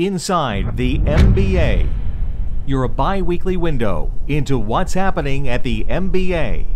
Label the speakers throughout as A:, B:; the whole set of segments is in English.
A: Inside the MBA, your bi weekly window into what's happening at the MBA.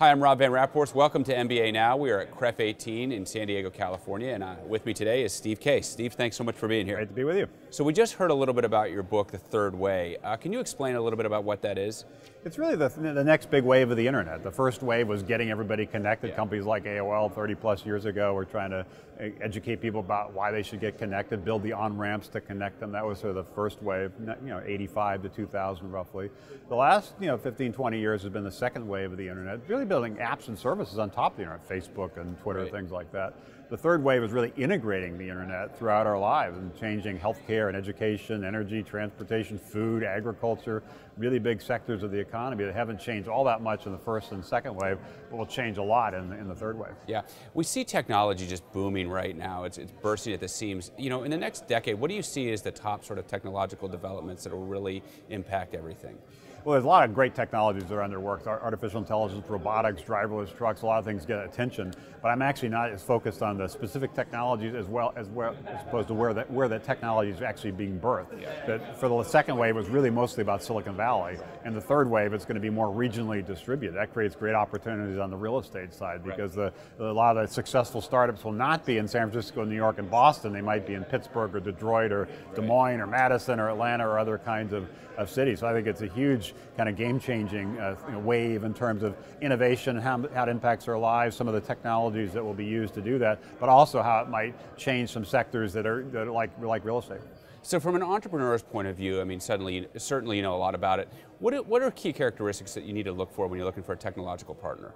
B: Hi, I'm Rob Van Rapport. Welcome to MBA Now. We are at CREF 18 in San Diego, California, and uh, with me today is Steve Case. Steve, thanks so much for being here.
C: Great to be with you.
B: So we just heard a little bit about your book, The Third Wave. Uh, can you explain a little bit about what that is?
C: It's really the, the next big wave of the internet. The first wave was getting everybody connected. Yeah. Companies like AOL 30 plus years ago were trying to eh, educate people about why they should get connected, build the on-ramps to connect them. That was sort of the first wave, you know, 85 to 2000 roughly. The last, you know, 15, 20 years has been the second wave of the internet, really building apps and services on top of the internet, Facebook and Twitter, right. things like that. The third wave is really integrating the internet throughout our lives and changing healthcare and education, energy, transportation, food, agriculture, really big sectors of the economy that haven't changed all that much in the first and second wave, but will change a lot in, in the third wave.
B: Yeah, we see technology just booming right now. It's, it's bursting at the seams. You know, in the next decade, what do you see as the top sort of technological developments that will really impact everything?
C: Well, there's a lot of great technologies that are under work. Artificial intelligence, robotics, driverless trucks, a lot of things get attention. But I'm actually not as focused on the specific technologies as well as, well, as opposed to where that where the technology is actually being birthed. Yeah. But for the second wave, it was really mostly about Silicon Valley, and the third wave, it's going to be more regionally distributed. That creates great opportunities on the real estate side because right. the, a lot of the successful startups will not be in San Francisco, New York, and Boston. They might be in Pittsburgh or Detroit or Des Moines or Madison or Atlanta or other kinds of, of cities. So I think it's a huge kind of game-changing uh, you know, wave in terms of innovation, how, how it impacts our lives, some of the technologies that will be used to do that, but also how it might change some sectors that are, that are like, like real estate.
B: So from an entrepreneur's point of view, I mean, suddenly, certainly you know a lot about it. What are, what are key characteristics that you need to look for when you're looking for a technological partner?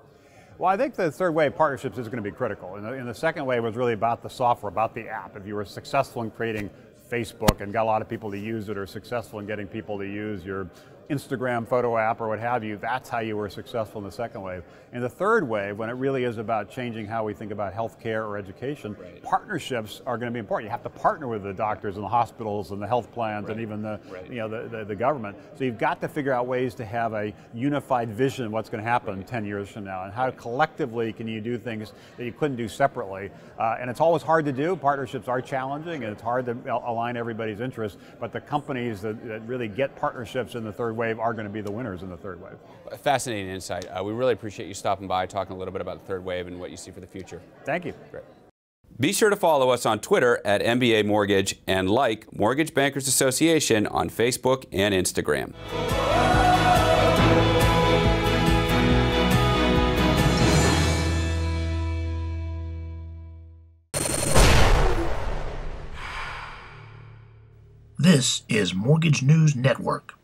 C: Well, I think the third wave partnerships is going to be critical. And the, and the second way was really about the software, about the app. If you were successful in creating Facebook and got a lot of people to use it or successful in getting people to use your Instagram photo app or what have you, that's how you were successful in the second wave. In the third wave, when it really is about changing how we think about healthcare or education, right. partnerships are going to be important. You have to partner with the doctors and the hospitals and the health plans right. and even the, right. you know, the, the, the, government. So you've got to figure out ways to have a unified vision of what's going to happen 10 years from now and how collectively can you do things that you couldn't do separately. Uh, and it's always hard to do. Partnerships are challenging and it's hard to align everybody's interests, but the companies that, that really get partnerships in the third wave are going to be the winners in the third wave.
B: Fascinating insight. Uh, we really appreciate you stopping by, talking a little bit about the third wave and what you see for the future.
C: Thank you.
B: Great. Be sure to follow us on Twitter at MBA Mortgage and like Mortgage Bankers Association on Facebook and Instagram.
D: This is Mortgage News Network.